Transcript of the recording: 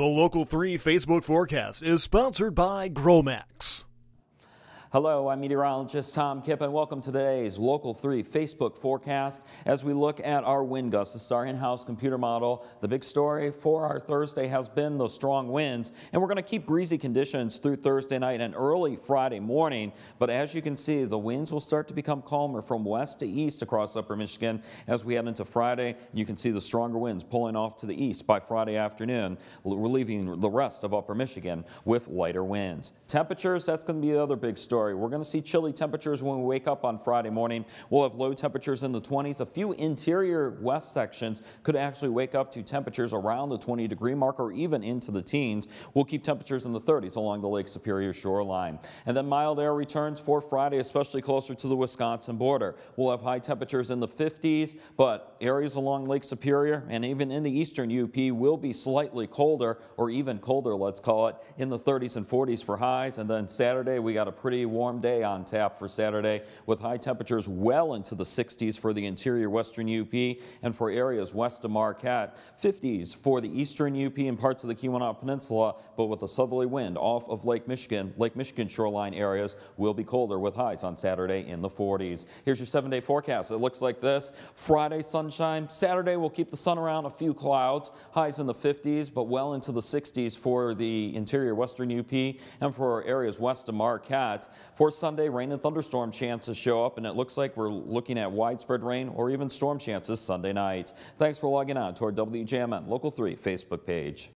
The Local 3 Facebook forecast is sponsored by Gromax. Hello, I'm meteorologist Tom Kipp and welcome to today's Local 3 Facebook forecast as we look at our wind gusts, the Star in-house computer model. The big story for our Thursday has been those strong winds and we're going to keep breezy conditions through Thursday night and early Friday morning. But as you can see, the winds will start to become calmer from west to east across upper Michigan as we head into Friday. You can see the stronger winds pulling off to the east by Friday afternoon, relieving the rest of upper Michigan with lighter winds. Temperatures, that's going to be the other big story We're going to see chilly temperatures when we wake up on Friday morning. We'll have low temperatures in the 20s. A few interior west sections could actually wake up to temperatures around the 20 degree mark or even into the teens. We'll keep temperatures in the 30s along the Lake Superior shoreline. And then mild air returns for Friday, especially closer to the Wisconsin border. We'll have high temperatures in the 50s, but areas along Lake Superior and even in the eastern UP will be slightly colder or even colder, let's call it, in the 30s and 40s for highs. And then Saturday, we got a pretty warm day on tap for Saturday with high temperatures well into the 60s for the interior western UP and for areas west of Marquette. 50s for the eastern UP and parts of the Keweenaw Peninsula, but with a southerly wind off of Lake Michigan. Lake Michigan shoreline areas will be colder with highs on Saturday in the 40s. Here's your seven day forecast. It looks like this. Friday sunshine. Saturday we'll keep the sun around a few clouds. Highs in the 50s, but well into the 60s for the interior western UP and for areas west of Marquette. For Sunday, rain and thunderstorm chances show up, and it looks like we're looking at widespread rain or even storm chances Sunday night. Thanks for logging on to our WJMN Local 3 Facebook page.